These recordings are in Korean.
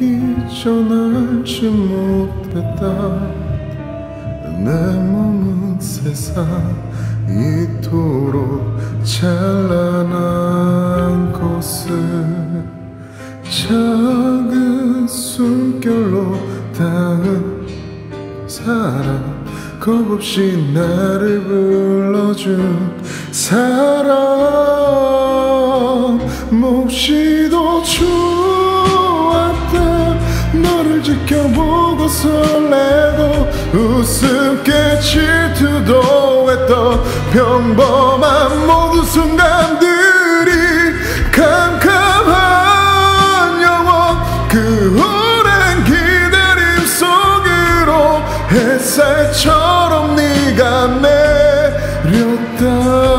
넌 알지 못했다. 내 몸은 세상 이토록 찬란한 것을 작은 숨결로 닿은 사람 겁없이 나를 불러준 사람 몹시도 좋 지켜보고 설레고 웃음게 질투도 했던 평범한 모든 순간들이 캄캄한 영원 그 오랜 기다림 속으로 햇살처럼 네가 내렸다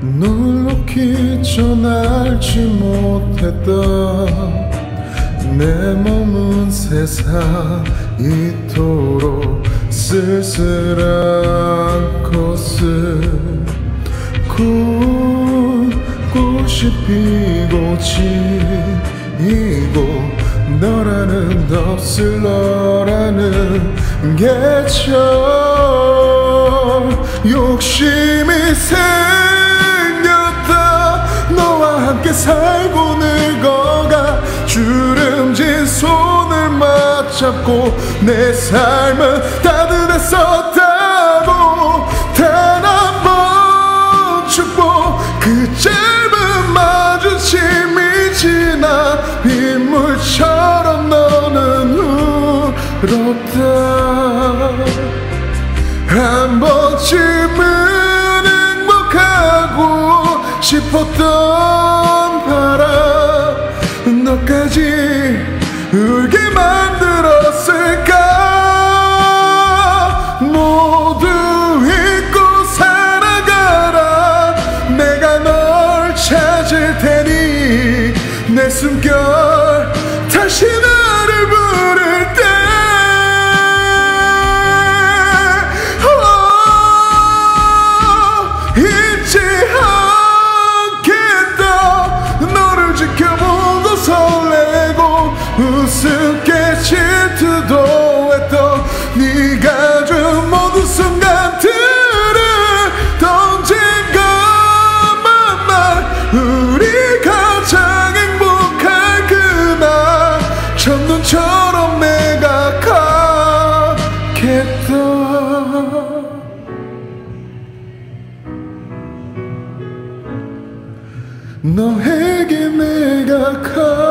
널 놓기 전 알지 못했다 내 몸은 세상 이토록 쓸쓸한 것을 곧 꽃이 피고 지고 너라는 너라는 계절 욕심이 생겼다. 너와 함께 살고 늙어가 주름진 손을 맞잡고 내 삶은 따뜻했었다고. 단 한 번 축복 그 짧은 마주침이 지나 빗물처럼 너는 울었다 한 번쯤은 행복하고 싶었던 바람 너까지 울게 만들었을까? 모두 잊고 살아가라. 내가 널 찾을 테니 내 숨결 다시 나 우습게 질투도 했던 네가 준 모든 순간들을 던진 것만 말 우리 가장 행복할 그날. 첫눈처럼 내가 가겠다. 너에게 내가 가